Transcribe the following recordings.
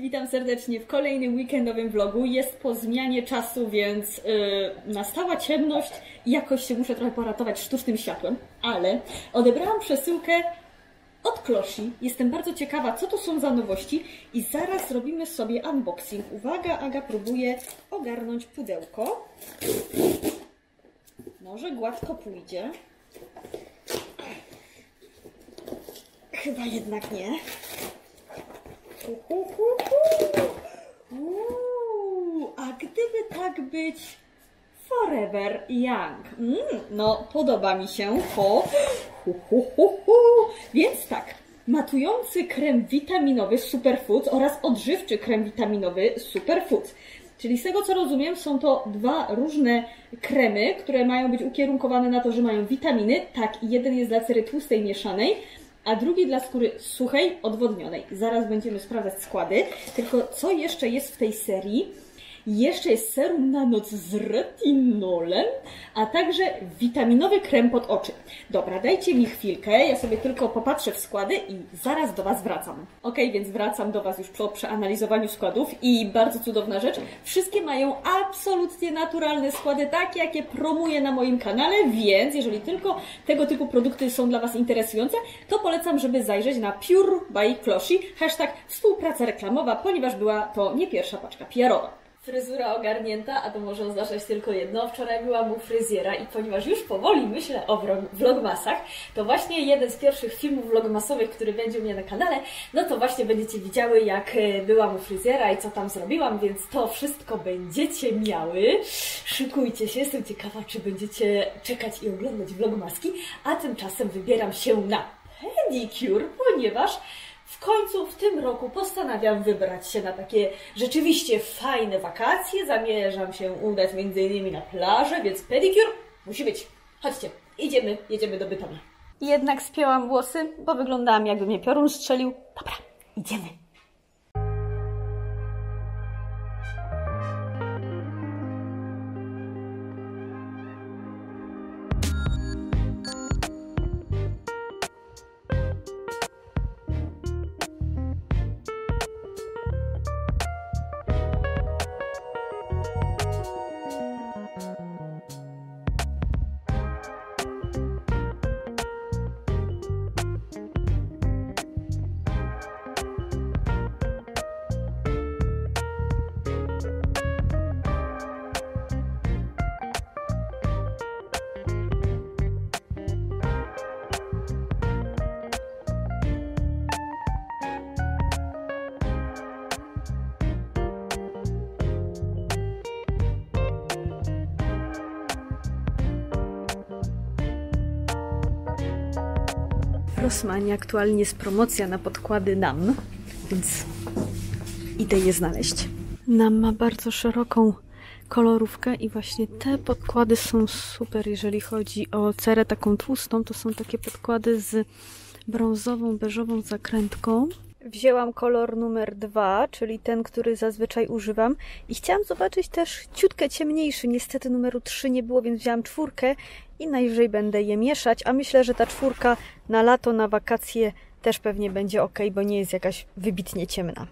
witam serdecznie w kolejnym weekendowym vlogu. Jest po zmianie czasu, więc yy, nastała ciemność i jakoś się muszę trochę poratować sztucznym światłem, ale odebrałam przesyłkę od Kloshi. Jestem bardzo ciekawa, co to są za nowości i zaraz zrobimy sobie unboxing. Uwaga, Aga próbuje ogarnąć pudełko. Może gładko pójdzie. Chyba jednak nie. A gdyby tak być Forever Young. Mm, no, podoba mi się to. Więc tak, matujący krem witaminowy Superfoods oraz odżywczy krem witaminowy Superfoods. Czyli z tego co rozumiem, są to dwa różne kremy, które mają być ukierunkowane na to, że mają witaminy. Tak, jeden jest dla cery tłustej mieszanej, a drugi dla skóry suchej, odwodnionej. Zaraz będziemy sprawdzać składy. Tylko co jeszcze jest w tej serii? Jeszcze jest serum na noc z retinolem, a także witaminowy krem pod oczy. Dobra, dajcie mi chwilkę, ja sobie tylko popatrzę w składy i zaraz do Was wracam. Ok, więc wracam do Was już po przeanalizowaniu składów i bardzo cudowna rzecz. Wszystkie mają absolutnie naturalne składy, takie jakie promuję na moim kanale, więc jeżeli tylko tego typu produkty są dla Was interesujące, to polecam, żeby zajrzeć na Pure by Kloshi, hashtag współpraca reklamowa, ponieważ była to nie pierwsza paczka PR-owa fryzura ogarnięta, a to może oznaczać tylko jedno. Wczoraj byłam u fryzjera i ponieważ już powoli myślę o vlogmasach, to właśnie jeden z pierwszych filmów vlogmasowych, który będzie u mnie na kanale, no to właśnie będziecie widziały, jak e, byłam u fryzjera i co tam zrobiłam, więc to wszystko będziecie miały. Szykujcie się, jestem ciekawa, czy będziecie czekać i oglądać vlogmaski, a tymczasem wybieram się na pedicure, ponieważ w końcu w tym roku postanawiam wybrać się na takie rzeczywiście fajne wakacje. Zamierzam się udać między innymi na plażę, więc pedicure musi być. Chodźcie, idziemy, jedziemy do Bytomia. Jednak spięłam włosy, bo wyglądałam jakby mnie piorun strzelił. Dobra, idziemy. Rossmanie aktualnie jest promocja na podkłady NAM, więc idę je znaleźć. NAM ma bardzo szeroką kolorówkę i właśnie te podkłady są super, jeżeli chodzi o cerę taką tłustą. To są takie podkłady z brązową, beżową zakrętką. Wzięłam kolor numer dwa, czyli ten, który zazwyczaj używam i chciałam zobaczyć też ciutkę ciemniejszy. Niestety numeru 3 nie było, więc wzięłam czwórkę i najwyżej będę je mieszać, a myślę, że ta czwórka na lato, na wakacje też pewnie będzie ok, bo nie jest jakaś wybitnie ciemna.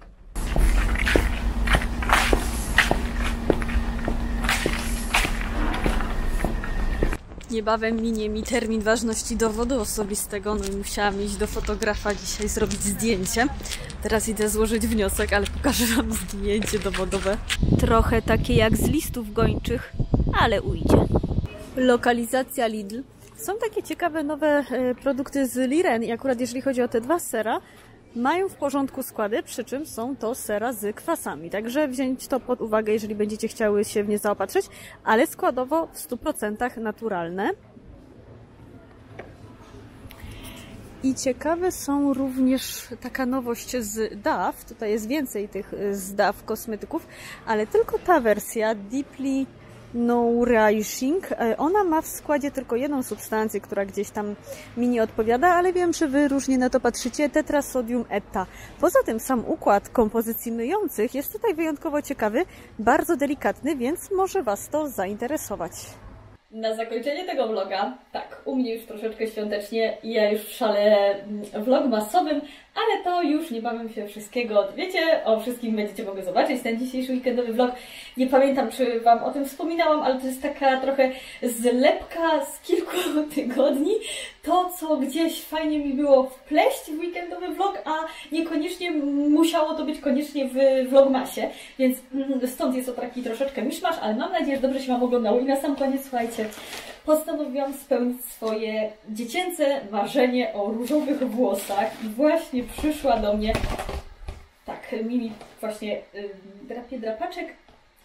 Niebawem minie mi termin ważności dowodu osobistego, no i musiałam iść do fotografa dzisiaj zrobić zdjęcie. Teraz idę złożyć wniosek, ale pokażę Wam zdjęcie dowodowe. Trochę takie jak z listów gończych, ale ujdzie. Lokalizacja Lidl. Są takie ciekawe nowe e, produkty z Liren i akurat jeżeli chodzi o te dwa sera, mają w porządku składy, przy czym są to sera z kwasami. Także wziąć to pod uwagę, jeżeli będziecie chciały się w nie zaopatrzyć, ale składowo w 100% naturalne. I ciekawe są również taka nowość z DAW. Tutaj jest więcej tych e, z DAW kosmetyków, ale tylko ta wersja Deeply nourishing. E, ona ma w składzie tylko jedną substancję, która gdzieś tam mi nie odpowiada, ale wiem, że Wy różnie na to patrzycie. Tetrasodium eta. Poza tym sam układ kompozycji myjących jest tutaj wyjątkowo ciekawy, bardzo delikatny, więc może Was to zainteresować. na zakończenie tego vloga, tak, u mnie już troszeczkę świątecznie ja już szale mm, vlogmasowym, ale to już niebawem się wszystkiego dowiecie, o wszystkim będziecie mogli zobaczyć ten dzisiejszy weekendowy vlog. Nie pamiętam, czy Wam o tym wspominałam, ale to jest taka trochę zlepka z kilku tygodni. To, co gdzieś fajnie mi było wpleść w weekendowy vlog, a niekoniecznie musiało to być koniecznie w vlogmasie, więc mm, stąd jest to taki troszeczkę miszmasz, ale mam nadzieję, że dobrze się Wam oglądało. I na sam koniec, słuchajcie, postanowiłam spełnić swoje dziecięce marzenie o różowych włosach i właśnie przyszła do mnie tak, Mimi właśnie y, drapie drapaczek,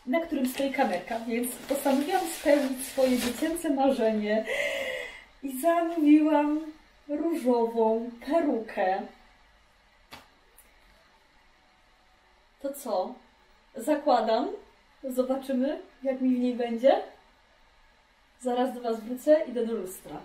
na którym stoi kamerka, więc postanowiłam spełnić swoje dziecięce marzenie i zamówiłam różową perukę. To co? Zakładam. Zobaczymy, jak mi w niej będzie. Zaraz do Was wrócę, idę do lustra.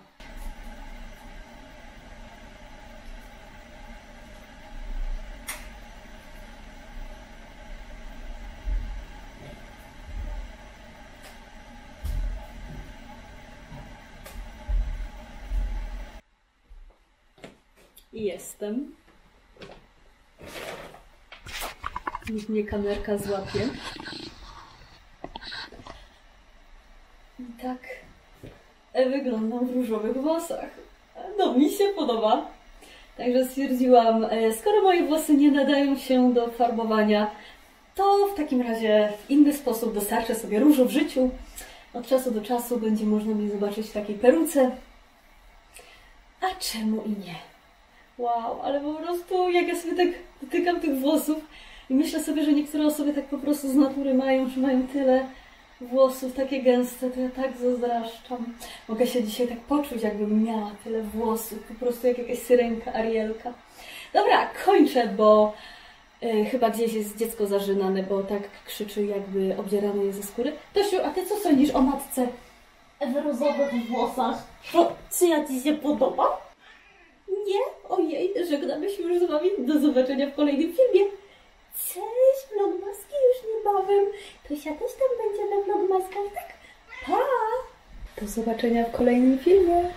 I jestem. Niech mnie kamerka złapie. I tak wyglądam w różowych włosach. No, mi się podoba. Także stwierdziłam, e, skoro moje włosy nie nadają się do farbowania, to w takim razie w inny sposób dostarczę sobie różu w życiu. Od czasu do czasu będzie można mnie zobaczyć w takiej peruce. A czemu i nie? Wow, ale po prostu jak ja sobie tak dotykam tych włosów i myślę sobie, że niektóre osoby tak po prostu z natury mają, że mają tyle włosów takie gęste, to ja tak zazdraszczam. Mogę się dzisiaj tak poczuć, jakbym miała tyle włosów, po prostu jak jakaś syrenka, Arielka. Dobra, kończę, bo y, chyba gdzieś jest dziecko zażynane, bo tak krzyczy, jakby obdzierane je ze skóry. Tosiu, a ty co sądzisz o matce w różowych włosach? Czy ja ci się podoba? Nie? Ojej, żegnamy się już z Wami. Do zobaczenia w kolejnym filmie. Cześć, vlogmaski już niebawem. Tosia też tam będzie na vlogmaskach, tak? Pa! Do zobaczenia w kolejnym filmie.